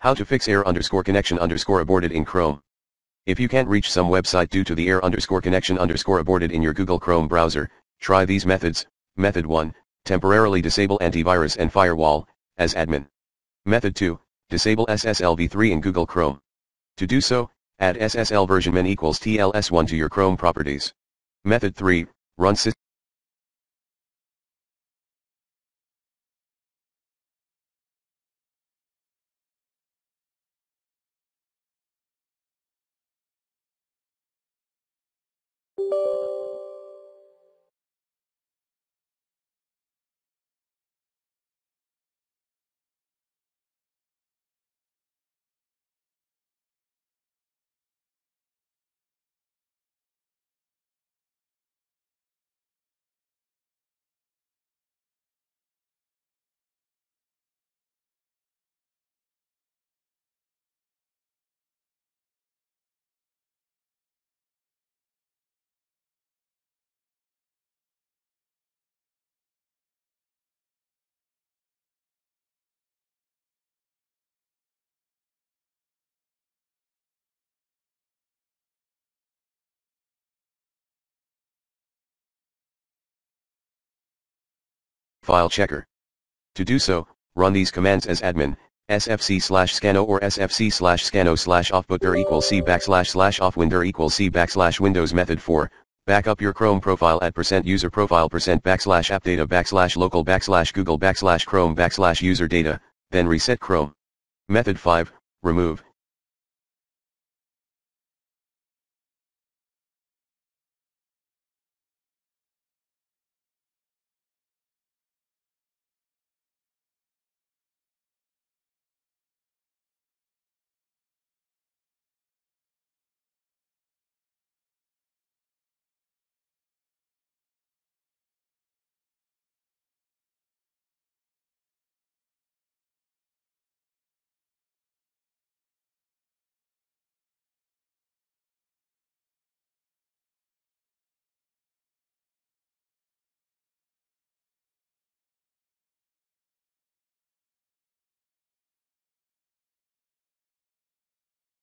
How to fix error underscore connection underscore aborted in Chrome. If you can't reach some website due to the error underscore connection underscore aborted in your Google Chrome browser, try these methods. Method 1, temporarily disable antivirus and firewall, as admin. Method 2, disable SSL v3 in Google Chrome. To do so, add SSL version min equals TLS1 to your Chrome properties. Method 3, run system. File checker. To do so, run these commands as admin, sfc slash scannow or sfc slash scannow slash offbootdir equals c backslash slash offwindir equals c backslash windows method 4, backup your Chrome profile at percent user profile percent backslash app data backslash local backslash google backslash chrome backslash user data, then reset Chrome. Method 5, remove,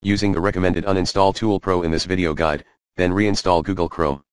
Using the recommended uninstall tool pro in this video guide, then reinstall Google Chrome.